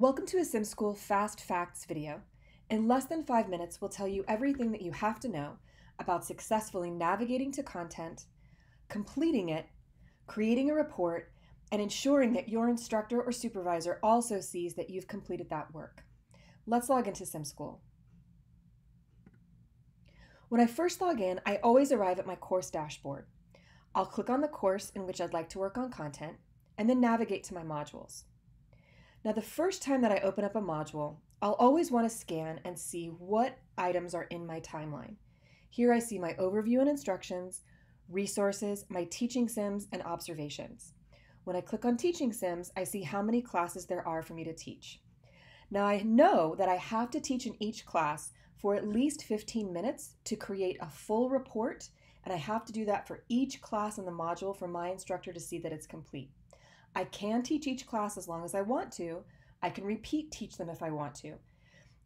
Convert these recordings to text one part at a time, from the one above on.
Welcome to a SimSchool Fast Facts video. In less than five minutes, we'll tell you everything that you have to know about successfully navigating to content, completing it, creating a report, and ensuring that your instructor or supervisor also sees that you've completed that work. Let's log into SimSchool. When I first log in, I always arrive at my course dashboard. I'll click on the course in which I'd like to work on content, and then navigate to my modules. Now, the first time that I open up a module, I'll always want to scan and see what items are in my timeline. Here I see my overview and instructions, resources, my teaching sims, and observations. When I click on teaching sims, I see how many classes there are for me to teach. Now I know that I have to teach in each class for at least 15 minutes to create a full report, and I have to do that for each class in the module for my instructor to see that it's complete. I can teach each class as long as I want to. I can repeat teach them if I want to.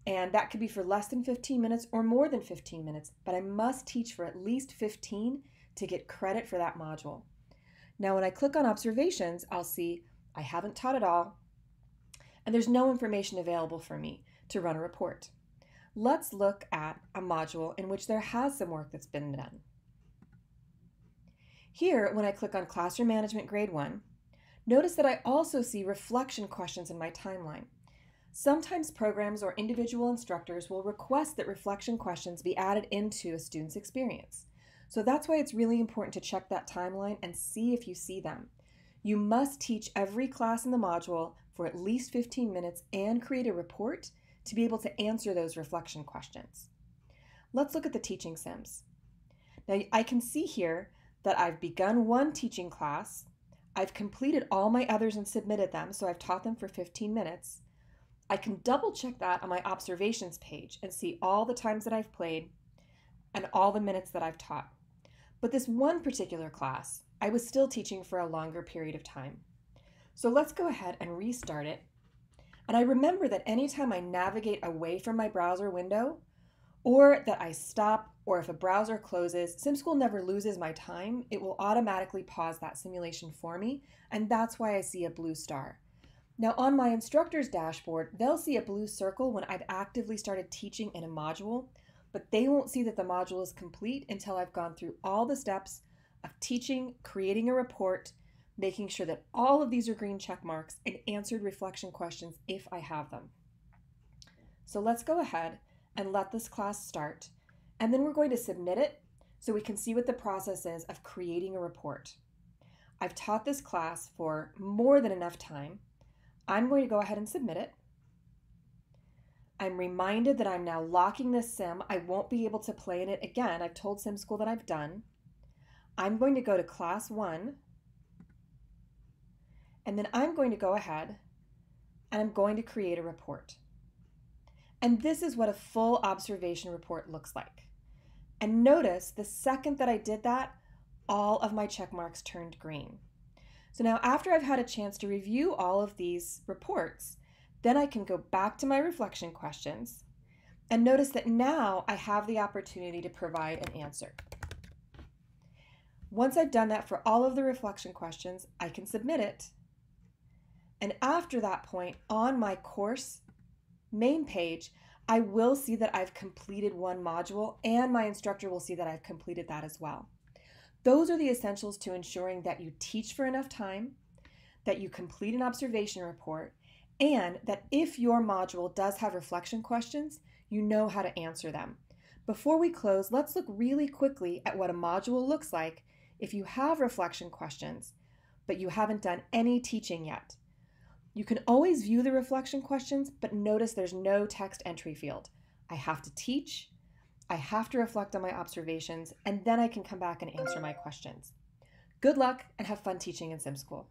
And that could be for less than 15 minutes or more than 15 minutes, but I must teach for at least 15 to get credit for that module. Now, when I click on observations, I'll see I haven't taught at all, and there's no information available for me to run a report. Let's look at a module in which there has some work that's been done. Here, when I click on Classroom Management Grade 1, Notice that I also see reflection questions in my timeline. Sometimes programs or individual instructors will request that reflection questions be added into a student's experience. So that's why it's really important to check that timeline and see if you see them. You must teach every class in the module for at least 15 minutes and create a report to be able to answer those reflection questions. Let's look at the teaching sims. Now I can see here that I've begun one teaching class I've completed all my others and submitted them, so I've taught them for 15 minutes. I can double check that on my observations page and see all the times that I've played and all the minutes that I've taught. But this one particular class, I was still teaching for a longer period of time. So let's go ahead and restart it. And I remember that anytime I navigate away from my browser window, or that I stop, or if a browser closes, SimSchool never loses my time. It will automatically pause that simulation for me, and that's why I see a blue star. Now on my instructor's dashboard, they'll see a blue circle when I've actively started teaching in a module, but they won't see that the module is complete until I've gone through all the steps of teaching, creating a report, making sure that all of these are green check marks, and answered reflection questions if I have them. So let's go ahead and let this class start. And then we're going to submit it so we can see what the process is of creating a report. I've taught this class for more than enough time. I'm going to go ahead and submit it. I'm reminded that I'm now locking this sim. I won't be able to play in it again. I've told SimSchool that I've done. I'm going to go to class one, and then I'm going to go ahead and I'm going to create a report. And this is what a full observation report looks like. And notice the second that I did that, all of my check marks turned green. So now after I've had a chance to review all of these reports, then I can go back to my reflection questions and notice that now I have the opportunity to provide an answer. Once I've done that for all of the reflection questions, I can submit it. And after that point, on my course main page, I will see that I've completed one module and my instructor will see that I've completed that as well. Those are the essentials to ensuring that you teach for enough time, that you complete an observation report, and that if your module does have reflection questions, you know how to answer them. Before we close, let's look really quickly at what a module looks like if you have reflection questions, but you haven't done any teaching yet. You can always view the reflection questions, but notice there's no text entry field. I have to teach, I have to reflect on my observations, and then I can come back and answer my questions. Good luck and have fun teaching in SimSchool.